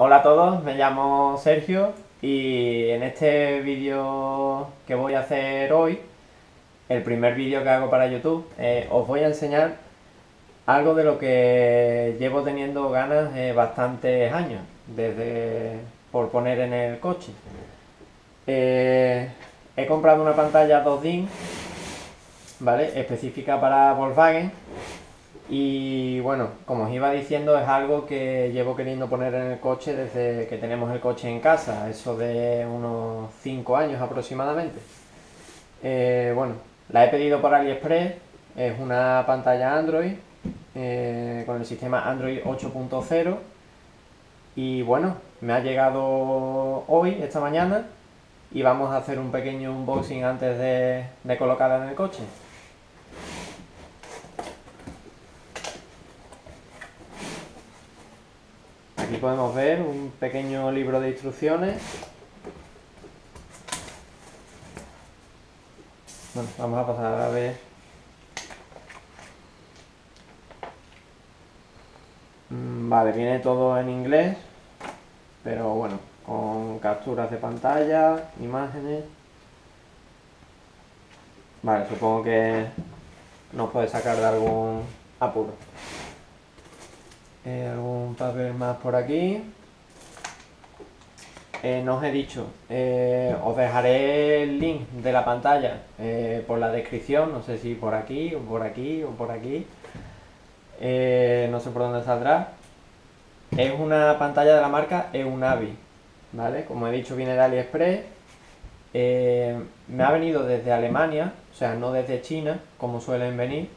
Hola a todos, me llamo Sergio y en este vídeo que voy a hacer hoy, el primer vídeo que hago para YouTube, eh, os voy a enseñar algo de lo que llevo teniendo ganas bastantes años, desde por poner en el coche. Eh, he comprado una pantalla 2D, ¿vale? Específica para Volkswagen y bueno, como os iba diciendo, es algo que llevo queriendo poner en el coche desde que tenemos el coche en casa, eso de unos 5 años aproximadamente. Eh, bueno, la he pedido por AliExpress, es una pantalla Android eh, con el sistema Android 8.0 y bueno, me ha llegado hoy, esta mañana, y vamos a hacer un pequeño unboxing antes de, de colocarla en el coche. Aquí podemos ver un pequeño libro de instrucciones. Bueno, vamos a pasar a ver. Mm, vale, viene todo en inglés, pero bueno, con capturas de pantalla, imágenes. Vale, supongo que nos puede sacar de algún apuro. Eh, algún papel más por aquí. Eh, no os he dicho, eh, os dejaré el link de la pantalla por la descripción, no sé si por aquí o por aquí o por aquí, no sé por dónde saldrá. Es una pantalla de la marca Eunavi, ¿vale? Como he dicho viene de AliExpress, me ha venido desde Alemania, o sea, no desde China, como suelen venir,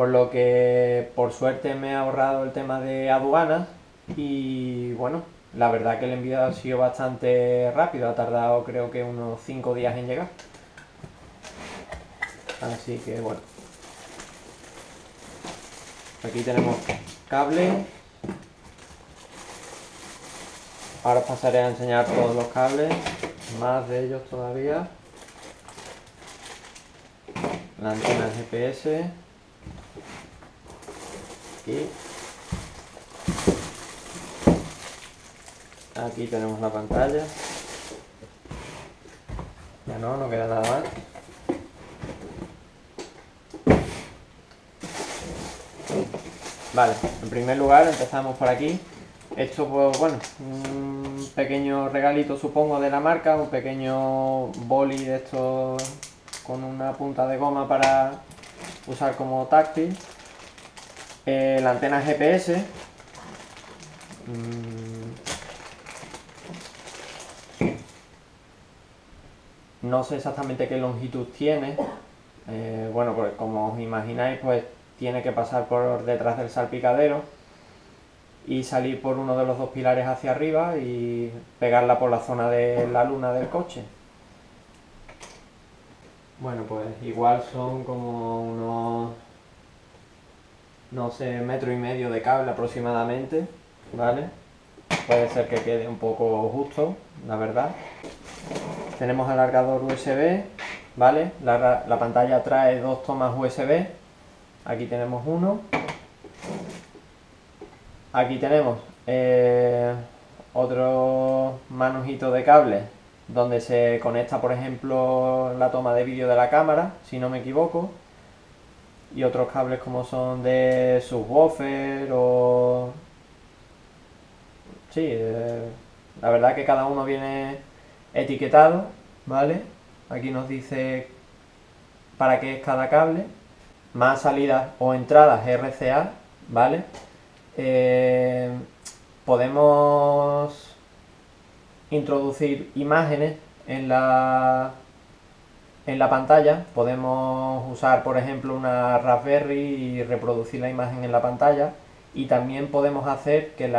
por lo que por suerte me he ahorrado el tema de aduanas y bueno, la verdad que el envío ha sido bastante rápido, ha tardado creo que unos 5 días en llegar. Así que bueno. Aquí tenemos cable. Ahora pasaré a enseñar todos los cables, más de ellos todavía. La antena GPS. Aquí tenemos la pantalla. Ya no, no queda nada más. Vale, en primer lugar empezamos por aquí. Esto, pues bueno, un pequeño regalito supongo de la marca, un pequeño boli de estos con una punta de goma para usar como táctil. Eh, la antena GPS. Mm. No sé exactamente qué longitud tiene. Eh, bueno, pues como os imagináis, pues tiene que pasar por detrás del salpicadero y salir por uno de los dos pilares hacia arriba y pegarla por la zona de la luna del coche. Bueno, pues igual son como unos no sé, metro y medio de cable aproximadamente, ¿vale? Puede ser que quede un poco justo, la verdad. Tenemos alargador USB, ¿vale? La, pantalla trae dos tomas USB. Aquí tenemos uno. Aquí tenemos eh, otro manujito de cable donde se conecta, por ejemplo, la toma de vídeo de la cámara, si no me equivoco y otros cables como son de subwoofer o... Sí, eh, la verdad que cada uno viene etiquetado, ¿vale? Aquí nos dice para qué es cada cable, más salidas o entradas RCA, ¿vale? Eh, podemos introducir imágenes en la en la pantalla podemos usar por ejemplo una Raspberry y reproducir la imagen en la pantalla. Y también podemos hacer que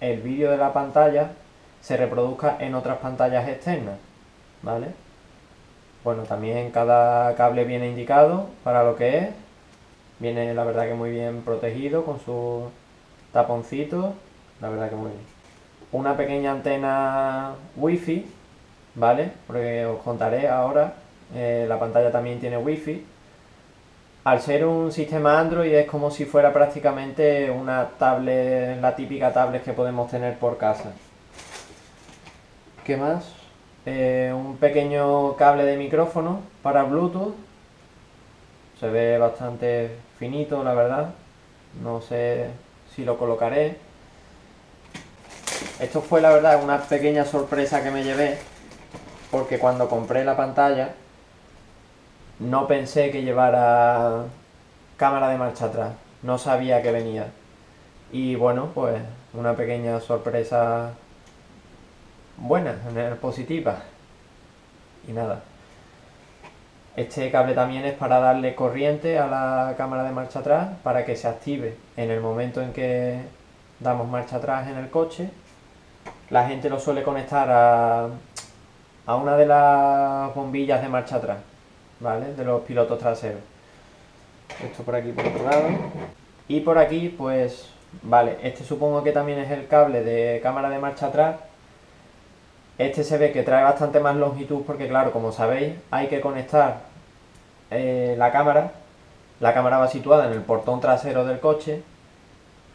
el vídeo de la pantalla se reproduzca en otras pantallas externas ¿vale? bueno también cada cable viene indicado para lo que es. Viene la verdad que muy bien protegido con su taponcito. La verdad que muy bien. Una pequeña antena wifi ¿vale? Porque os contaré ahora, eh, la pantalla también tiene wifi al ser un sistema Android es como si fuera prácticamente una tablet, la típica tablet que podemos tener por casa. ¿Qué más? Eh, un pequeño cable de micrófono para Bluetooth. Se ve bastante finito, la verdad. No sé si lo colocaré. Esto fue, la verdad, una pequeña sorpresa que me llevé. Porque cuando compré la pantalla, no pensé que llevara cámara de marcha atrás. No sabía que venía. Y bueno, pues una pequeña sorpresa buena, positiva. Y nada. Este cable también es para darle corriente a la cámara de marcha atrás para que se active en el momento en que damos marcha atrás en el coche. La gente lo suele conectar a, a una de las bombillas de marcha atrás, ¿vale? De los pilotos traseros. Esto por aquí por otro lado. Y por aquí, pues, vale, este supongo que también es el cable de cámara de marcha atrás este se ve que trae bastante más longitud porque claro, como sabéis, hay que conectar eh, la cámara. La cámara va situada en el portón trasero del coche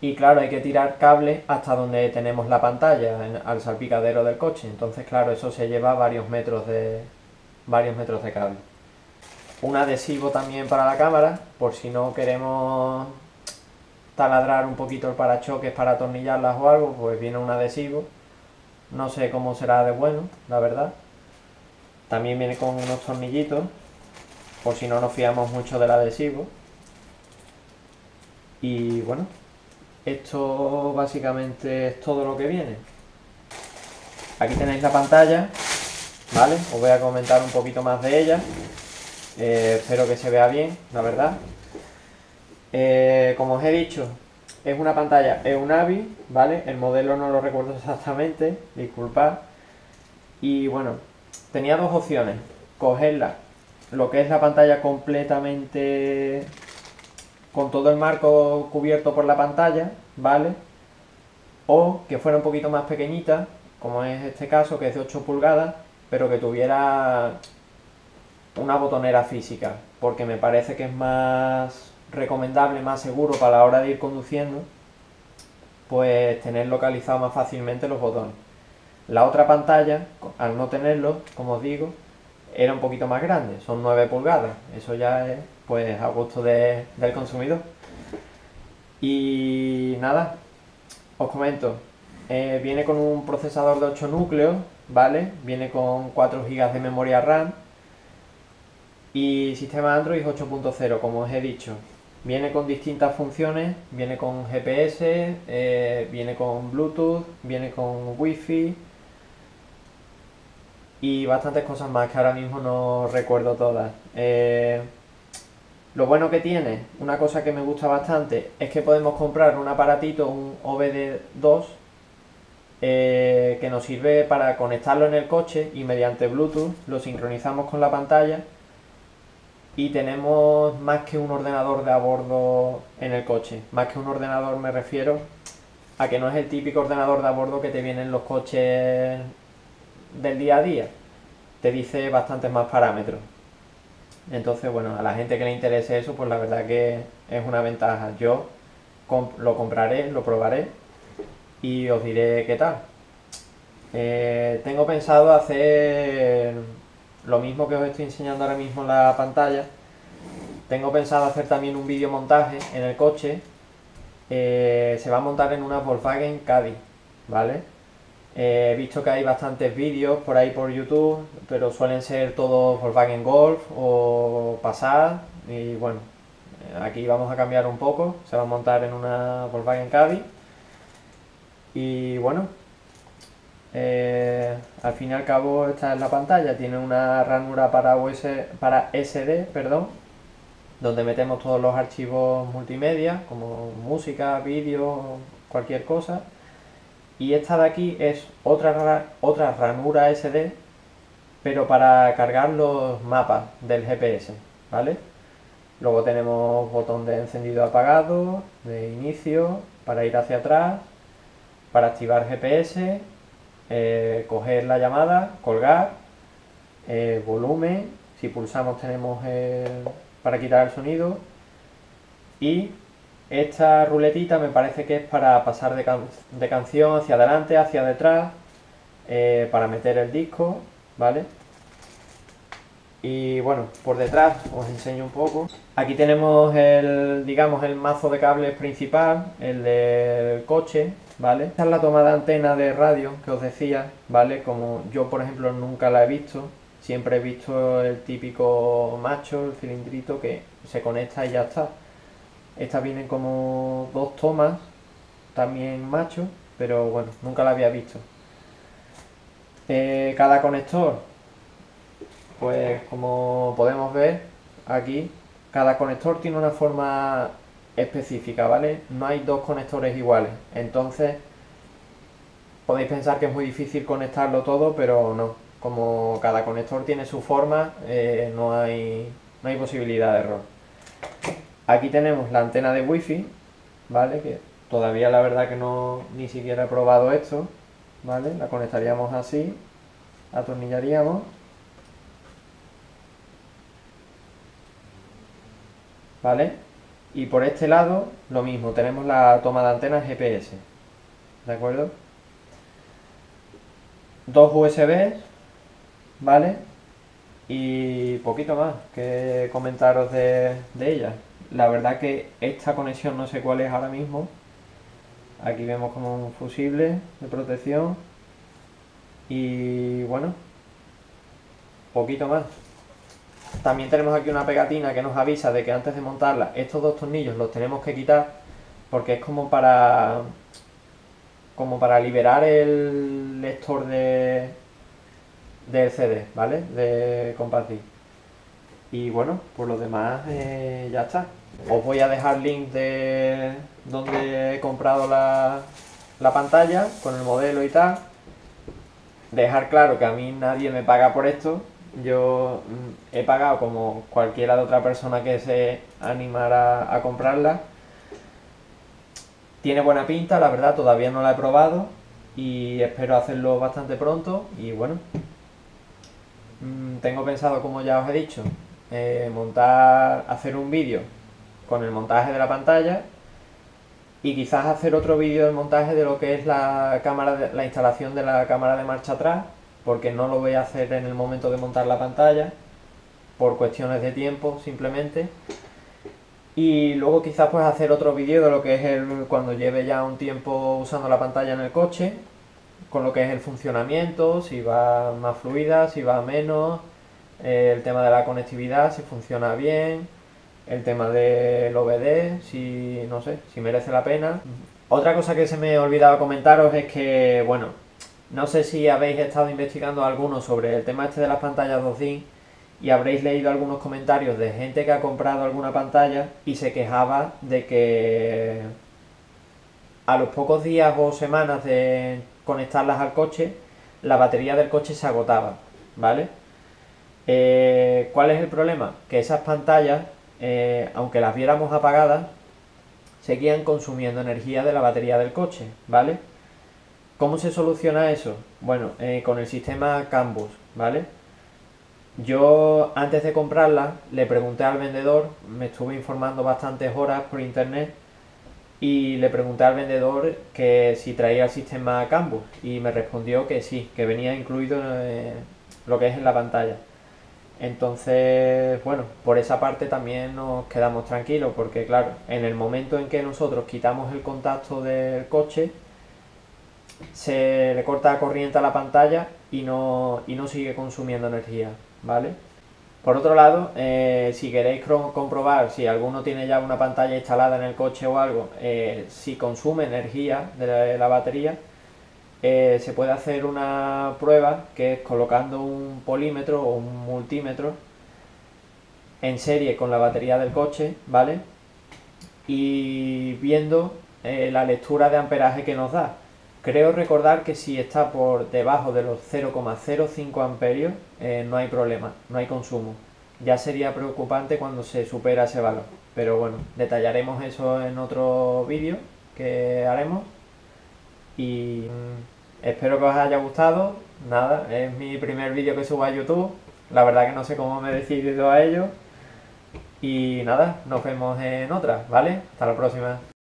y claro, hay que tirar cable hasta donde tenemos la pantalla, al salpicadero del coche. Entonces, claro, eso se lleva varios metros de, varios metros de cable. Un adhesivo también para la cámara, por si no queremos taladrar un poquito el parachoques para atornillarlas o algo, pues viene un adhesivo no sé cómo será de bueno, la verdad. También viene con unos tornillitos, por si no nos fiamos mucho del adhesivo. Y bueno, esto básicamente es todo lo que viene. Aquí tenéis la pantalla, ¿vale? Os voy a comentar un poquito más de ella. Eh, espero que se vea bien, la verdad. Eh, como os he dicho, es una pantalla Eunavi, ¿vale? El modelo no lo recuerdo exactamente, disculpad. Y bueno, tenía dos opciones. Cogerla, lo que es la pantalla completamente con todo el marco cubierto por la pantalla, ¿vale? O que fuera un poquito más pequeñita, como es este caso, que es de 8 pulgadas, pero que tuviera una botonera física, porque me parece que es más recomendable, más seguro para la hora de ir conduciendo, pues tener localizado más fácilmente los botones. La otra pantalla, al no tenerlo, como os digo, era un poquito más grande, son 9 pulgadas. Eso ya es pues a gusto del consumidor. Y nada, os comento, eh, viene con un procesador de 8 núcleos, ¿vale? Viene con 4 GB de memoria RAM y sistema Android 8.0, como os he dicho. Viene con distintas funciones, viene con GPS, eh, viene con Bluetooth, viene con Wi-Fi y bastantes cosas más que ahora mismo no recuerdo todas. Eh, lo bueno que tiene, una cosa que me gusta bastante, es que podemos comprar un aparatito, un OBD2, eh, que nos sirve para conectarlo en el coche y mediante Bluetooth lo sincronizamos con la pantalla y tenemos más que un ordenador de a bordo en el coche. Más que un ordenador me refiero a que no es el típico ordenador de a bordo que te viene en los coches del día a día. Te dice bastantes más parámetros. Entonces, bueno, a la gente que le interese eso, pues la verdad que es una ventaja. Yo lo compraré, lo probaré y os diré qué tal. Eh, tengo pensado hacer lo mismo que os estoy enseñando ahora mismo en la pantalla, tengo pensado hacer también un vídeo montaje en el coche. Eh, se va a montar en una Volkswagen Caddy, ¿vale? Eh, he visto que hay bastantes vídeos por ahí por YouTube, pero suelen ser todos Volkswagen Golf o Passat. Y bueno, aquí vamos a cambiar un poco. Se va a montar en una Volkswagen Caddy. Y bueno, eh, al fin y al cabo esta es la pantalla, tiene una ranura para, para SD, perdón, donde metemos todos los archivos multimedia, como música, vídeo, cualquier cosa. Y esta de aquí es otra, otra ranura SD, pero para cargar los mapas del GPS, ¿vale? Luego tenemos botón de encendido apagado, de inicio, para ir hacia atrás, para activar GPS eh, coger la llamada, colgar, eh, volumen, si pulsamos tenemos para quitar el sonido, Y esta ruletita me parece que es para pasar de, canción hacia adelante, hacia detrás, eh, para meter el disco, ¿vale? Y bueno, por detrás os enseño un poco. Aquí tenemos el, digamos, el mazo de cables principal, el del coche, ¿vale? Esta es la toma de antena de radio que os decía, ¿vale? Como yo, por ejemplo, nunca la he visto, siempre he visto el típico macho, el cilindrito que se conecta y ya está. Estas vienen como dos tomas, también macho, pero bueno, nunca la había visto. Eh, cada conector, pues como podemos ver aquí, cada conector tiene una forma específica, ¿vale? No hay dos conectores iguales. Entonces, podéis pensar que es muy difícil conectarlo todo, pero no. Como cada conector tiene su forma, eh, no, hay, no hay posibilidad de error. Aquí tenemos la antena de wifi, ¿vale? Que todavía la verdad que no ni siquiera he probado esto, ¿vale? La conectaríamos así, atornillaríamos. ¿Vale? Y por este lado, lo mismo, tenemos la toma de antena GPS, ¿de acuerdo? Dos USB, ¿vale? Y poquito más que comentaros de, de ella. La verdad que esta conexión no sé cuál es ahora mismo. Aquí vemos como un fusible de protección. Y bueno, poquito más. También tenemos aquí una pegatina que nos avisa de que antes de montarla estos dos tornillos los tenemos que quitar porque es como para como para liberar el lector de CD, ¿vale? De Compact Y bueno, por lo demás eh, ya está. Os voy a dejar link de donde he comprado la, la pantalla con el modelo y tal. Dejar claro que a mí nadie me paga por esto, yo mm, he pagado como cualquiera de otra persona que se animara a comprarla. Tiene buena pinta, la verdad, todavía no la he probado y espero hacerlo bastante pronto. Y bueno, mm, tengo pensado, como ya os he dicho, eh, montar, hacer un vídeo con el montaje de la pantalla y quizás hacer otro vídeo del montaje de lo que es la cámara, la instalación de la cámara de marcha atrás porque no lo voy a hacer en el momento de montar la pantalla, por cuestiones de tiempo simplemente. Y luego quizás pues hacer otro vídeo de lo que es el cuando lleve ya un tiempo usando la pantalla en el coche, con lo que es el funcionamiento, si va más fluida, si va menos, el tema de la conectividad, si funciona bien, el tema del OBD, si no sé, si merece la pena. Otra cosa que se me olvidaba comentaros es que, bueno, no sé si habéis estado investigando alguno sobre el tema este de las pantallas 2D y habréis leído algunos comentarios de gente que ha comprado alguna pantalla y se quejaba de que a los pocos días o semanas de conectarlas al coche, la batería del coche se agotaba, ¿vale? Eh, ¿Cuál es el problema? Que esas pantallas, eh, aunque las viéramos apagadas, seguían consumiendo energía de la batería del coche, ¿vale? ¿Cómo se soluciona eso? Bueno, eh, con el sistema Canvas, ¿vale? Yo antes de comprarla le pregunté al vendedor, me estuve informando bastantes horas por internet y le pregunté al vendedor que si traía el sistema Canvas y me respondió que sí, que venía incluido lo que es en la pantalla. Entonces, bueno, por esa parte también nos quedamos tranquilos porque claro, en el momento en que nosotros quitamos el contacto del coche, se le corta la corriente a la pantalla y no, y no sigue consumiendo energía, ¿vale? Por otro lado, eh, si queréis comprobar si alguno tiene ya una pantalla instalada en el coche o algo, eh, si consume energía de la, batería, eh, se puede hacer una prueba que es colocando un polímetro o un multímetro en serie con la batería del coche, ¿vale? Y viendo la lectura de amperaje que nos da. Creo recordar que si está por debajo de los 0,05 amperios eh, no hay problema, no hay consumo. Ya sería preocupante cuando se supera ese valor. Pero bueno, detallaremos eso en otro vídeo que haremos. Y mm, espero que os haya gustado. Nada, es mi primer vídeo que subo a YouTube. La verdad que no sé cómo me he decidido a ello. Y nada, nos vemos en otra, ¿vale? Hasta la próxima.